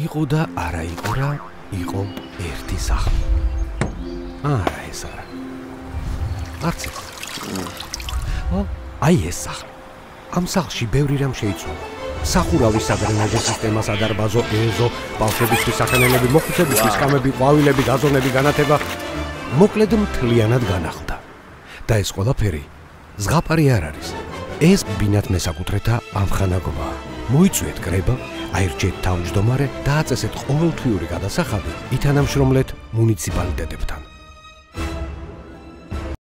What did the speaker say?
იყო და არა იყო რა, იყო ერთი სახლი. არა ეს არა. არც ო, აი ეს სახლი. ამ სახლში ბევრი რამ შეიცვალა. სახურავის სადრენაჟო სისტემა, სადარბაზო ეზო, ბავშვების შესახენელები, მოხუცების სკამები, ყვავილები, გაზონები, განათება მოკლედ მთლიანად განახლდა. და ეს ყველაფერი ზღაპარი არ არის. ეს ბინათ მესაკუთრეთა ამხანაგობა. მოიწვიეთ კრება, აირჩიეთ თავმჯდომარე და აწესეთ ყოველთვიური გადასახადი ითანამშრომლეთ მუნიციპალიტეტებთან.